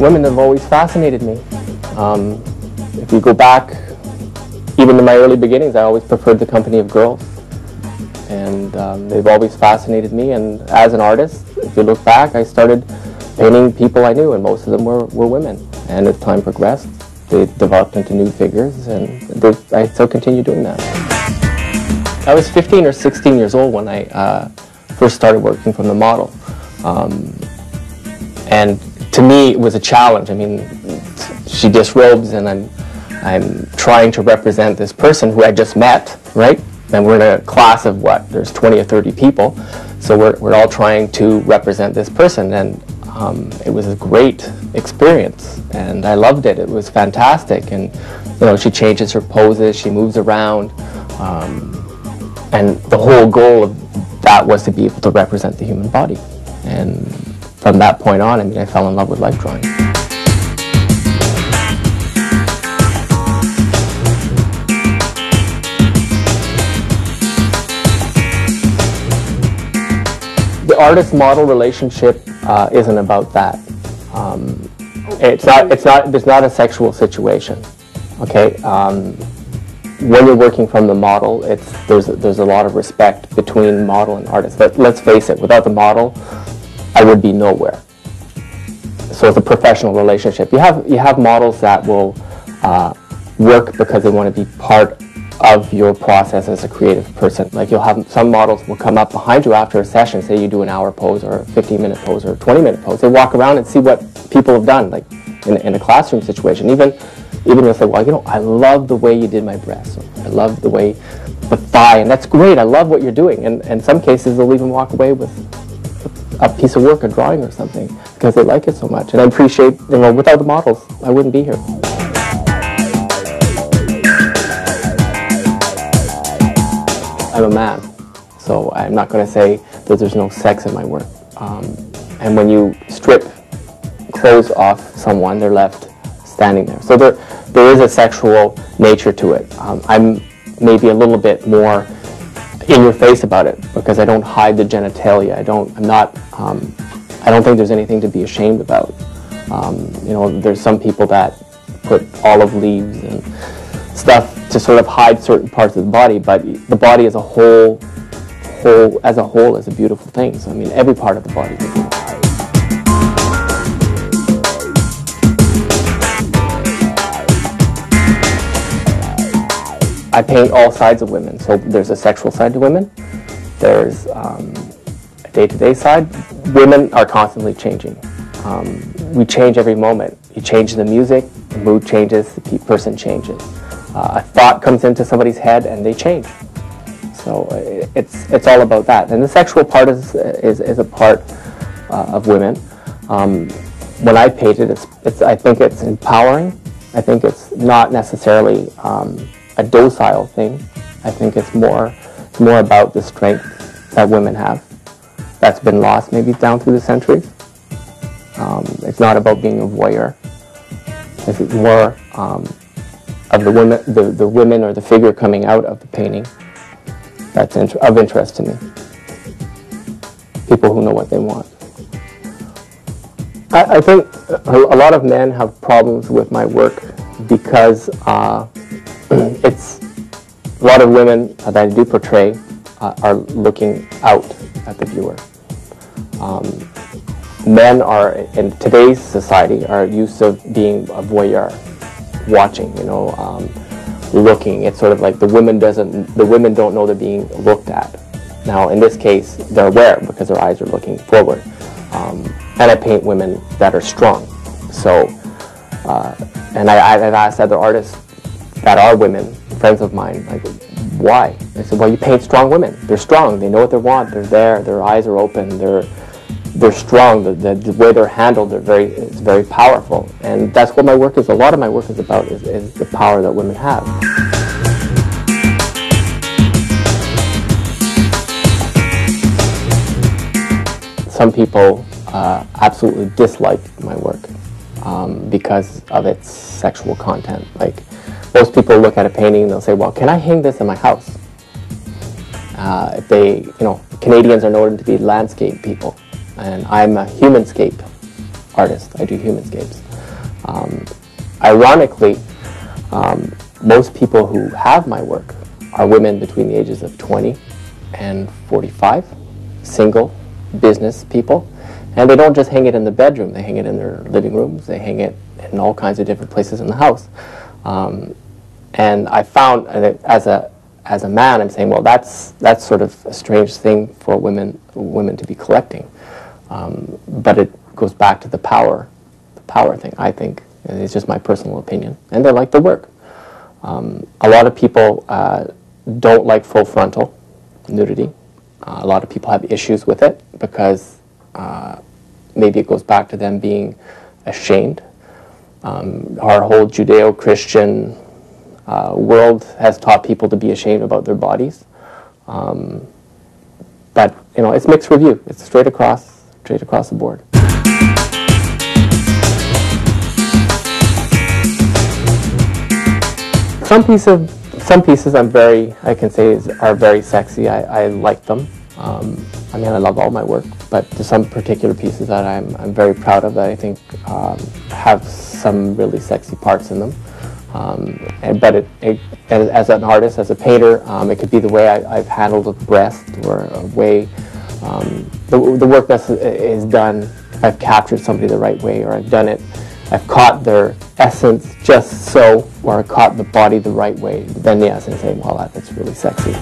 women have always fascinated me. Um, if you go back, even in my early beginnings, I always preferred the company of girls. And um, they've always fascinated me. And as an artist, if you look back, I started painting people I knew, and most of them were, were women. And as time progressed, they developed into new figures, and I still continue doing that. I was 15 or 16 years old when I uh, first started working from the model. Um, and to me, it was a challenge. I mean, she disrobes, and I'm, I'm trying to represent this person who I just met, right? And we're in a class of what? There's 20 or 30 people. So we're, we're all trying to represent this person. And um, it was a great experience. And I loved it. It was fantastic. And, you know, she changes her poses, she moves around. Um, and the whole goal of that was to be able to represent the human body. And from that point on, I mean, I fell in love with life drawing. The artist-model relationship uh, isn't about that. Um, it's not. It's not. There's not a sexual situation. Okay. Um, when you're working from the model, it's there's there's a lot of respect between model and artist. But let's face it, without the model, I would be nowhere. So it's a professional relationship. You have you have models that will uh, work because they want to be part of your process as a creative person. Like you'll have some models will come up behind you after a session, say you do an hour pose or a 15 minute pose or a 20 minute pose. They walk around and see what people have done, like in, in a classroom situation. Even even if they well, you know, I love the way you did my breast. I love the way the thigh, and that's great. I love what you're doing. And, and in some cases, they'll even walk away with a piece of work, a drawing or something, because they like it so much. And I appreciate, you know, without the models, I wouldn't be here. I'm a man, so I'm not going to say that there's no sex in my work. Um, and when you strip clothes off someone, they're left standing there. So there, there is a sexual nature to it. Um, I'm maybe a little bit more in your face about it because I don't hide the genitalia. I don't. I'm not. Um, I don't think there's anything to be ashamed about. Um, you know, there's some people that put olive leaves and stuff to sort of hide certain parts of the body, but the body as a whole, whole as a whole, is a beautiful thing. So I mean, every part of the body. I paint all sides of women. So there's a sexual side to women. There's um, a day-to-day side. Women are constantly changing. Um, we change every moment. You change the music, the mood changes, the person changes. Uh, a thought comes into somebody's head and they change. So uh, it's it's all about that. And the sexual part is is, is a part uh, of women. Um, when I paint it, it's, it's I think it's empowering. I think it's not necessarily um, a docile thing. I think it's more, more about the strength that women have that's been lost maybe down through the centuries. Um, it's not about being a voyeur. It's more um, of the women, the, the women or the figure coming out of the painting that's int of interest to me. People who know what they want. I, I think a, a lot of men have problems with my work because uh, it's a lot of women that I do portray uh, are looking out at the viewer. Um, men are in today's society are used to being a voyeur, watching. You know, um, looking. It's sort of like the women doesn't the women don't know they're being looked at. Now, in this case, they're aware because their eyes are looking forward. Um, and I paint women that are strong. So, uh, and I, I've asked other artists that are women, friends of mine, like, why? I said, well, you paint strong women. They're strong. They know what they want. They're there. Their eyes are open. They're they're strong. The, the, the way they're handled, they're very it's very powerful. And that's what my work is. A lot of my work is about is, is the power that women have. Some people uh, absolutely dislike my work um, because of its sexual content. Like most people look at a painting and they'll say, well, can I hang this in my house? Uh, if they, you know, Canadians are known to be landscape people, and I'm a humanscape artist. I do humanscapes. Um, ironically, um, most people who have my work are women between the ages of 20 and 45, single, business people. And they don't just hang it in the bedroom, they hang it in their living rooms, they hang it in all kinds of different places in the house. Um, and I found as a, as a man, I'm saying, well, that's, that's sort of a strange thing for women, women to be collecting. Um, but it goes back to the power, the power thing, I think. And it's just my personal opinion. And they like the work. Um, a lot of people uh, don't like full frontal nudity. Uh, a lot of people have issues with it because uh, maybe it goes back to them being ashamed. Um, our whole Judeo-Christian uh, world has taught people to be ashamed about their bodies. Um, but you know, it's mixed review. It's straight across, straight across the board. Some pieces, some pieces I'm very, I can say, is, are very sexy. I, I like them. Um, I mean, I love all my work, but there's some particular pieces that I'm, I'm very proud of that I think um, have some really sexy parts in them. Um, and, but it, it, as an artist, as a painter, um, it could be the way I, have handled a breast or a way um, the, the work that is done, I've captured somebody the right way or I've done it, I've caught their essence just so, or I caught the body the right way, then yes, I say, well, that, that's really sexy.